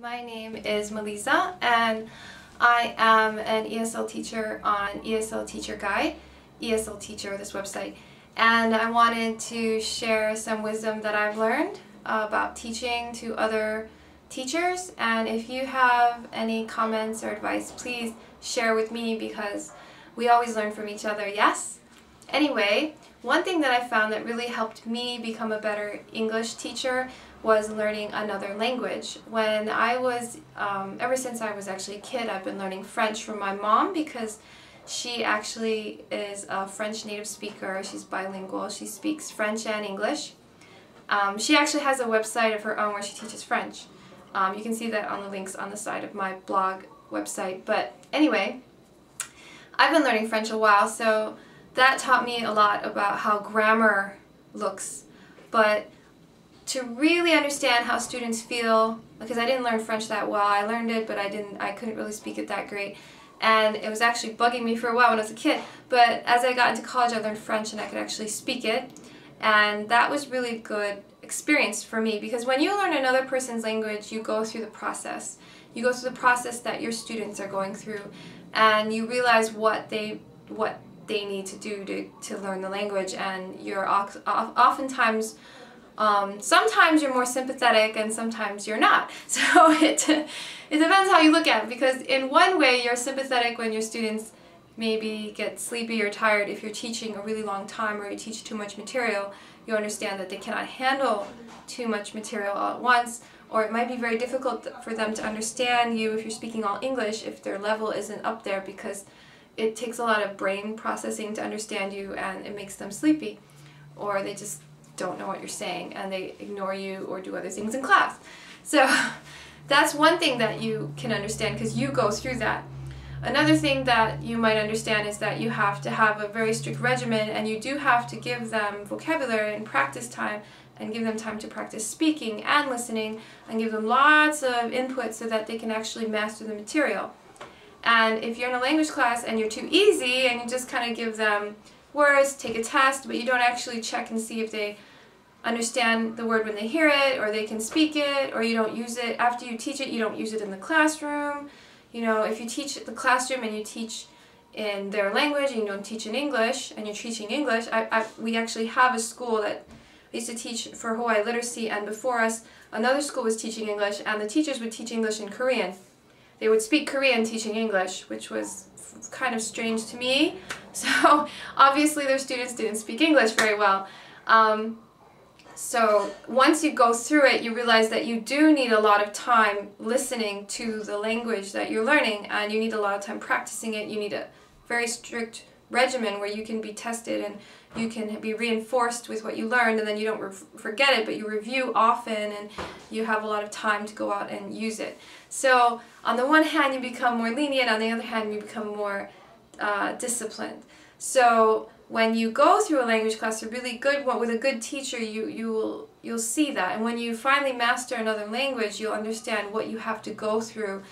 My name is Meylysa and I am an ESL teacher on ESL Teacher Guide, ESL Teacher, this website. And I wanted to share some wisdom that I've learned about teaching to other teachers. And if you have any comments or advice, please share with me because we always learn from each other, yes? Anyway, one thing that I found that really helped me become a better English teacher was learning another language. When I was, um, ever since I was actually a kid, I've been learning French from my mom because she actually is a French native speaker. She's bilingual. She speaks French and English. Um, she actually has a website of her own where she teaches French. Um, you can see that on the links on the side of my blog website. But anyway, I've been learning French a while, so that taught me a lot about how grammar looks. But to really understand how students feel, because I didn't learn French that well, I learned it, but I didn't, I couldn't really speak it that great. And it was actually bugging me for a while when I was a kid. But as I got into college, I learned French and I could actually speak it. And that was really good experience for me because when you learn another person's language, you go through the process. You go through the process that your students are going through and you realize what they what they need to do to, to learn the language and you're oftentimes um, sometimes you're more sympathetic and sometimes you're not. So it, it depends how you look at it because in one way you're sympathetic when your students maybe get sleepy or tired if you're teaching a really long time or you teach too much material. You understand that they cannot handle too much material all at once or it might be very difficult for them to understand you if you're speaking all English if their level isn't up there because it takes a lot of brain processing to understand you and it makes them sleepy or they just don't know what you're saying and they ignore you or do other things in class. So that's one thing that you can understand because you go through that. Another thing that you might understand is that you have to have a very strict regimen and you do have to give them vocabulary and practice time and give them time to practice speaking and listening and give them lots of input so that they can actually master the material. And if you're in a language class and you're too easy and you just kind of give them words, take a test, but you don't actually check and see if they understand the word when they hear it or they can speak it or you don't use it after you teach it you don't use it in the classroom. You know if you teach the classroom and you teach in their language and you don't teach in English and you're teaching English I, I, we actually have a school that used to teach for Hawaii literacy and before us another school was teaching English and the teachers would teach English in Korean they would speak Korean teaching English which was kind of strange to me so obviously their students didn't speak English very well um, so once you go through it, you realize that you do need a lot of time listening to the language that you're learning and you need a lot of time practicing it. You need a very strict regimen where you can be tested and you can be reinforced with what you learned and then you don't forget it but you review often and you have a lot of time to go out and use it. So on the one hand you become more lenient, on the other hand you become more uh, disciplined. So when you go through a language class, a really good one with a good teacher, you you will you'll see that. And when you finally master another language, you'll understand what you have to go through,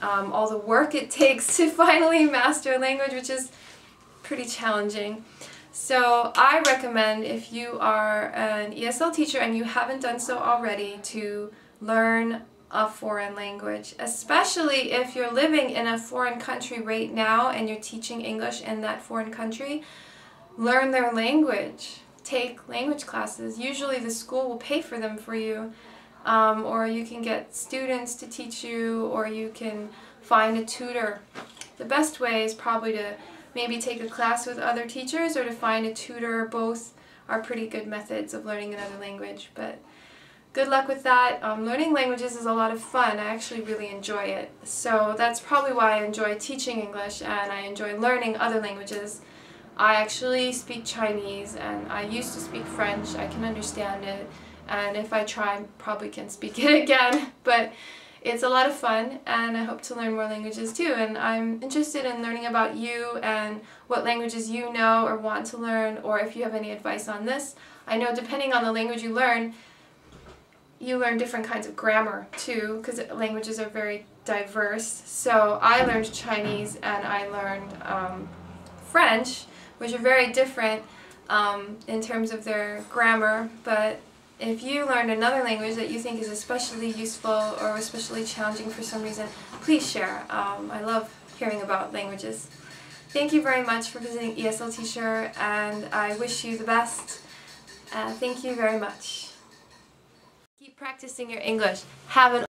um, all the work it takes to finally master a language, which is pretty challenging. So I recommend if you are an ESL teacher and you haven't done so already to learn a foreign language, especially if you're living in a foreign country right now and you're teaching English in that foreign country, learn their language. Take language classes. Usually the school will pay for them for you, um, or you can get students to teach you, or you can find a tutor. The best way is probably to maybe take a class with other teachers or to find a tutor. Both are pretty good methods of learning another language, but good luck with that. Um, learning languages is a lot of fun. I actually really enjoy it. So that's probably why I enjoy teaching English and I enjoy learning other languages. I actually speak Chinese and I used to speak French. I can understand it and if I try, probably can speak it again. But it's a lot of fun and I hope to learn more languages too and I'm interested in learning about you and what languages you know or want to learn or if you have any advice on this. I know depending on the language you learn, you learn different kinds of grammar too because languages are very diverse. So I learned Chinese and I learned um, French, which are very different um, in terms of their grammar, but if you learned another language that you think is especially useful or especially challenging for some reason, please share. Um, I love hearing about languages. Thank you very much for visiting ESL Teacher and I wish you the best. Uh, thank you very much. Keep practicing your English. Have an